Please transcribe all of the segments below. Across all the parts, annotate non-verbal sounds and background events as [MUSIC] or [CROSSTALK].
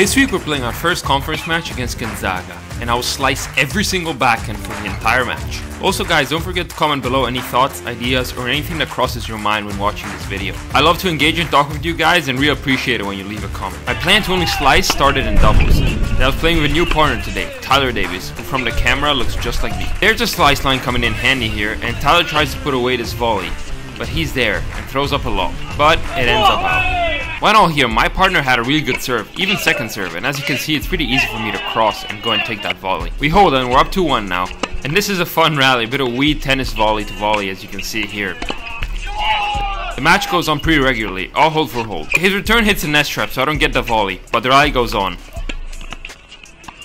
This week we're playing our first conference match against Gonzaga, and I will slice every single backhand for the entire match. Also guys, don't forget to comment below any thoughts, ideas, or anything that crosses your mind when watching this video. I love to engage and talk with you guys and really appreciate it when you leave a comment. My plan to only slice started in doubles. I was playing with a new partner today, Tyler Davis, who from the camera looks just like me. There's a slice line coming in handy here, and Tyler tries to put away this volley, but he's there and throws up a lob, but it ends up out. When all here, my partner had a really good serve, even second serve, and as you can see, it's pretty easy for me to cross and go and take that volley. We hold and we're up 2-1 now, and this is a fun rally, a bit of Wii tennis volley to volley as you can see here. The match goes on pretty regularly, all hold for hold. His return hits a net trap, so I don't get the volley, but the rally goes on.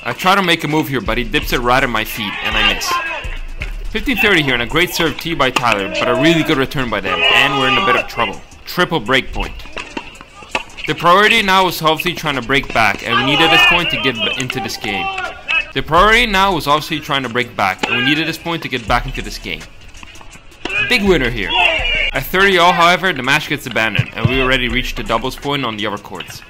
I try to make a move here, but he dips it right at my feet, and I miss. 15-30 here, and a great serve tee by Tyler, but a really good return by them, and we're in a bit of trouble. Triple break point. The priority now was obviously trying to break back, and we needed this point to get into this game. The priority now was obviously trying to break back, and we needed this point to get back into this game. Big winner here. At 30 all, however, the match gets abandoned, and we already reached the doubles point on the other courts.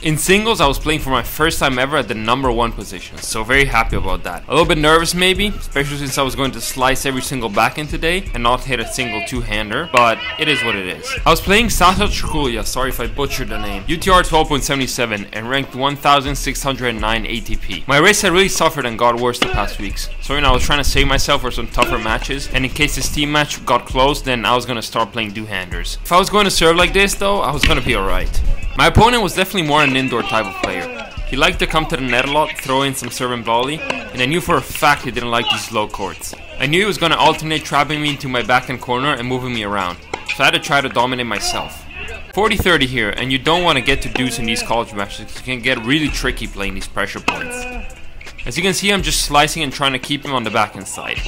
In singles, I was playing for my first time ever at the number one position, so very happy about that. A little bit nervous maybe, especially since I was going to slice every single backhand today and not hit a single two-hander, but it is what it is. I was playing Sasha Chukulia, sorry if I butchered the name, UTR 12.77 and ranked 1609 ATP. My race had really suffered and got worse the past weeks, so you know I was trying to save myself for some tougher matches, and in case this team match got close, then I was gonna start playing two-handers. If I was going to serve like this though, I was gonna be alright. My opponent was definitely more an indoor type of player. He liked to come to the net a lot, throw in some serve and volley, and I knew for a fact he didn't like these low courts. I knew he was going to alternate trapping me into my backhand corner and moving me around, so I had to try to dominate myself. 40-30 here, and you don't want to get to deuce in these college matches because it can get really tricky playing these pressure points. As you can see, I'm just slicing and trying to keep him on the backhand side.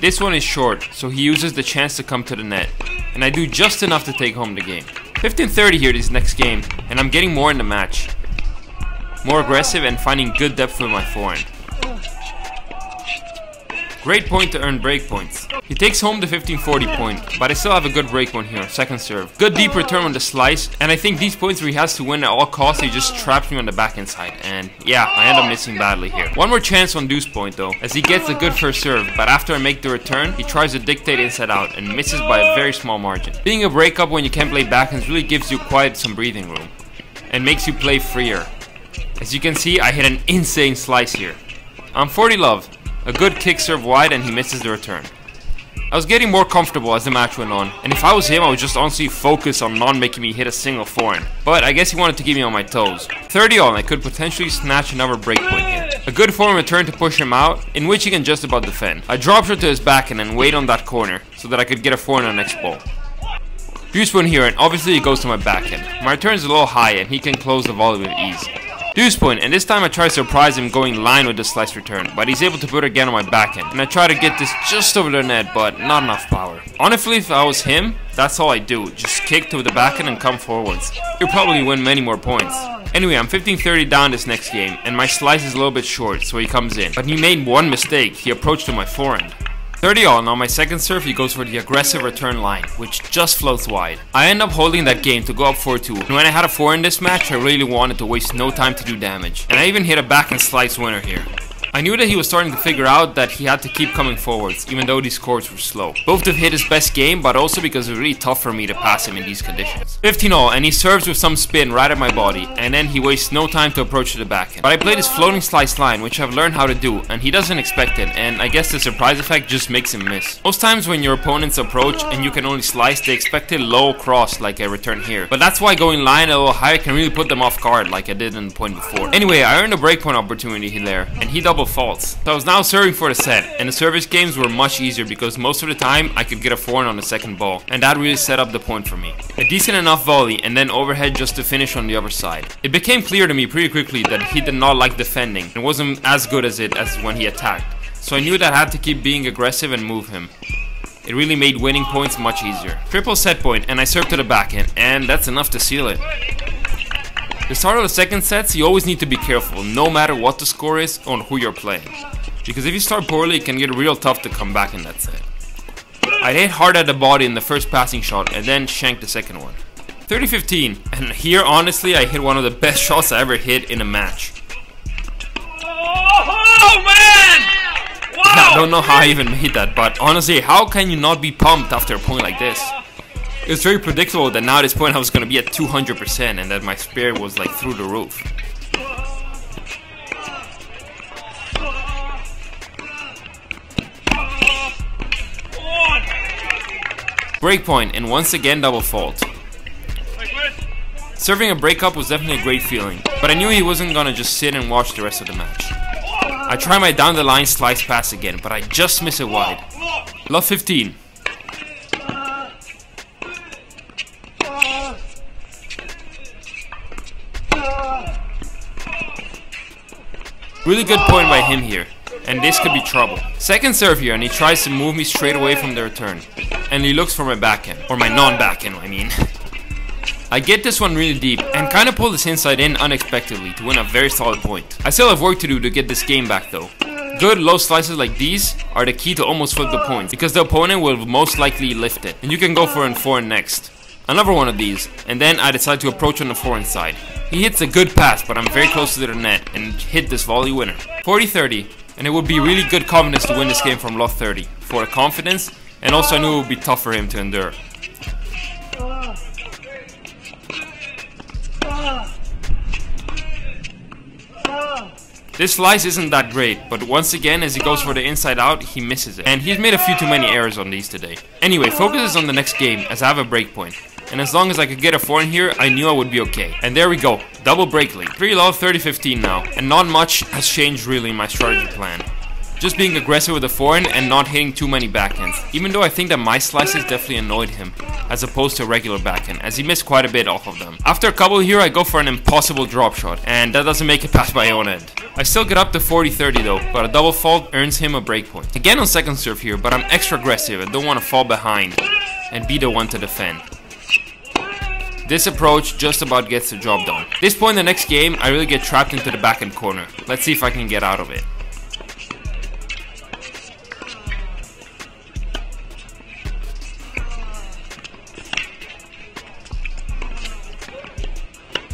This one is short, so he uses the chance to come to the net, and I do just enough to take home the game. 15-30 here this next game, and I'm getting more in the match. More aggressive and finding good depth with my forehand. Great point to earn break points. He takes home the 15-40 point, but I still have a good break point here, second serve. Good deep return on the slice, and I think these points where he has to win at all costs, he just traps me on the back inside, and yeah, I end up missing badly here. One more chance on deuce point though, as he gets a good first serve, but after I make the return, he tries to dictate inside out and misses by a very small margin. Being a breakup when you can't play backhands really gives you quite some breathing room, and makes you play freer. As you can see, I hit an insane slice here. I'm 40 love, a good kick serve wide and he misses the return. I was getting more comfortable as the match went on, and if I was him, I would just honestly focus on not making me hit a single forehand. But I guess he wanted to keep me on my toes. 30 all, I could potentially snatch another break point here. A good forehand return to push him out, in which he can just about defend. I dropped her to his backhand and then wait on that corner, so that I could get a forehand on the next ball. Deuce one here, and obviously it goes to my backhand. My return is a little high, and he can close the volley with ease. Deuce point, and this time I try to surprise him going line with the slice return, but he's able to put it again on my backhand. And I try to get this just over the net, but not enough power. Honestly, if I was him, that's all I do. Just kick to the backhand and come forwards. You'll probably win many more points. Anyway, I'm 15-30 down this next game, and my slice is a little bit short, so he comes in. But he made one mistake. He approached to my forehand. 30 all, on my second serve he goes for the aggressive return line, which just floats wide. I end up holding that game to go up 4-2, and when I had a 4 in this match, I really wanted to waste no time to do damage. And I even hit a backhand slice winner here. I knew that he was starting to figure out that he had to keep coming forwards, even though these courts were slow. Both to hit his best game, but also because it was really tough for me to pass him in these conditions. 15 all, and he serves with some spin right at my body, and then he wastes no time to approach to the backhand. But I played his floating slice line, which I've learned how to do, and he doesn't expect it, and I guess the surprise effect just makes him miss. Most times when your opponents approach and you can only slice, they expect a low cross like a return here. But that's why going line a little higher can really put them off guard like I did in the point before. Anyway, I earned a breakpoint opportunity there, and he double faults. So I was now serving for the set, and the service games were much easier because most of the time I could get a forehand on the second ball, and that really set up the point for me. A decent enough volley, and then overhead just to finish on the other side. It became clear to me pretty quickly that he did not like defending, and wasn't as good as it as when he attacked. So I knew that I had to keep being aggressive and move him. It really made winning points much easier. Triple set point, and I served to the backhand, and that's enough to seal it. The start of the second sets, you always need to be careful, no matter what the score is or who you're playing. Because if you start poorly, it can get real tough to come back in that set. I hit hard at the body in the first passing shot and then shanked the second one. 30-15, and here honestly I hit one of the best [LAUGHS] shots I ever hit in a match. Oh man! Wow! I don't know how I even made that, but honestly, how can you not be pumped after a point like this? It was very predictable that now at this point I was gonna be at 200% and that my spirit was like through the roof. Breakpoint and once again double fault. Serving a breakup was definitely a great feeling, but I knew he wasn't gonna just sit and watch the rest of the match. I try my down the line slice pass again, but I just miss it wide. Love 15. Really good point by him here, and this could be trouble. Second serve here, and he tries to move me straight away from the return. And he looks for my backhand, or my non-backhand, I mean. I get this one really deep and kind of pull this inside in unexpectedly to win a very solid point. I still have work to do to get this game back though. Good low slices like these are the key to almost flip the points because the opponent will most likely lift it and you can go for an forehand next. Another one of these and then I decide to approach on the forehand side. He hits a good pass but I'm very close to the net and hit this volley winner. 40-30 and it would be really good confidence to win this game from Loth 30 for the confidence and also I knew it would be tough for him to endure. This slice isn't that great, but once again as he goes for the inside out, he misses it. And he's made a few too many errors on these today. Anyway, focus is on the next game as I have a break point. And as long as I could get a 4 in here, I knew I would be okay. And there we go, double break lead. 3 low, 30-15 now. And not much has changed really in my strategy plan. Just being aggressive with the forehand and not hitting too many backhands. Even though I think that my slices definitely annoyed him, as opposed to a regular backhand, as he missed quite a bit off of them. After a couple here, I go for an impossible drop shot, and that doesn't make it past my own end. I still get up to 40-30 though, but a double fault earns him a break point. Again on second serve here, but I'm extra aggressive and don't want to fall behind and be the one to defend. This approach just about gets the job done. This point in the next game, I really get trapped into the backhand corner. Let's see if I can get out of it.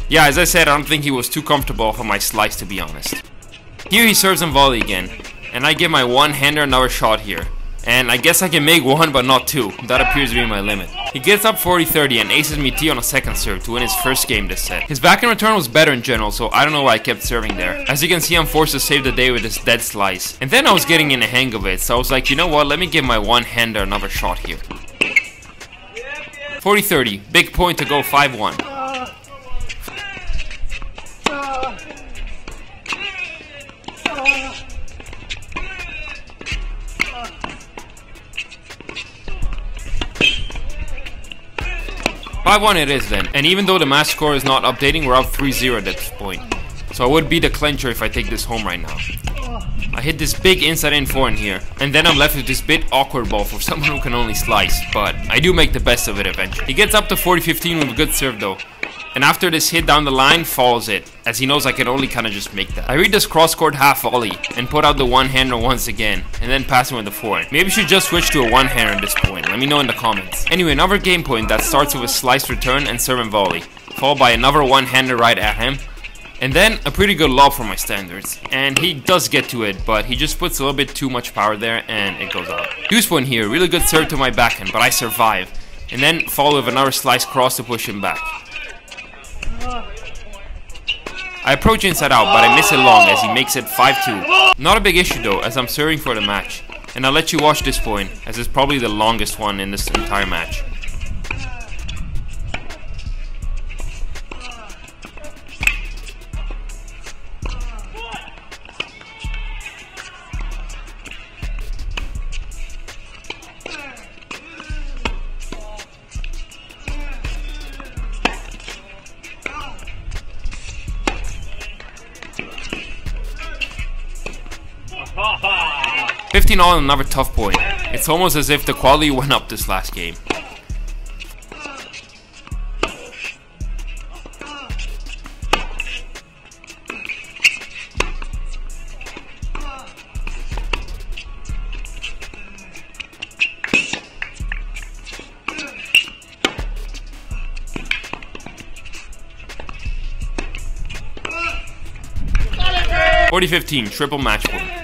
Yeah, as I said, I don't think he was too comfortable for my slice to be honest. Here he serves in volley again, and I give my one-hander another shot here. And I guess I can make one but not two, that appears to be my limit. He gets up 40-30 and aces me T on a second serve to win his first game this set. His backhand return was better in general, so I don't know why I kept serving there. As you can see, I'm forced to save the day with this dead slice. And then I was getting in the hang of it, so I was like, you know what, let me give my one-hander another shot here. 40-30, big point to go 5-1. Five one it is then, and even though the match score is not updating, we're up 3-0 at this point. So I would be the clincher if I take this home right now. I hit this big inside in four in here, and then I'm left with this bit awkward ball for [LAUGHS] someone who can only slice, but I do make the best of it eventually. He gets up to 40-15 with a good serve though, and after this hit down the line, follows it, as he knows I can only kind of just make that. I read this cross-court half volley, and put out the one-hander once again, and then pass him with the forehand. Maybe should just switch to a one-hander at this point, let me know in the comments. Anyway, another game point that starts with a slice return and serve and volley, followed by another one-hander right at him, and then a pretty good lob for my standards. And he does get to it, but he just puts a little bit too much power there and it goes out. Deuce point here, really good serve to my backhand, but I survive. And then follow with another slice cross to push him back. I approach inside out, but I miss it long as he makes it 5-2. Not a big issue though, as I'm serving for the match. And I'll let you watch this point, as it's probably the longest one in this entire match. 15 all and another tough point. It's almost as if the quality went up this last game. Forty fifteen triple match point.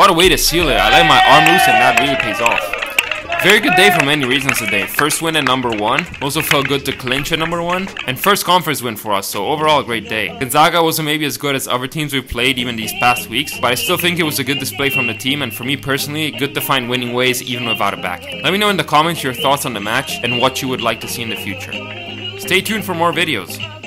What a way to seal it. I let my arm loose and that really pays off. Very good day for many reasons today. First win at number one. Also felt good to clinch at number one. And first conference win for us, so overall a great day. Gonzaga wasn't maybe as good as other teams we've played even these past weeks, but I still think it was a good display from the team and for me personally, good to find winning ways even without a backhand. Let me know in the comments your thoughts on the match and what you would like to see in the future. Stay tuned for more videos.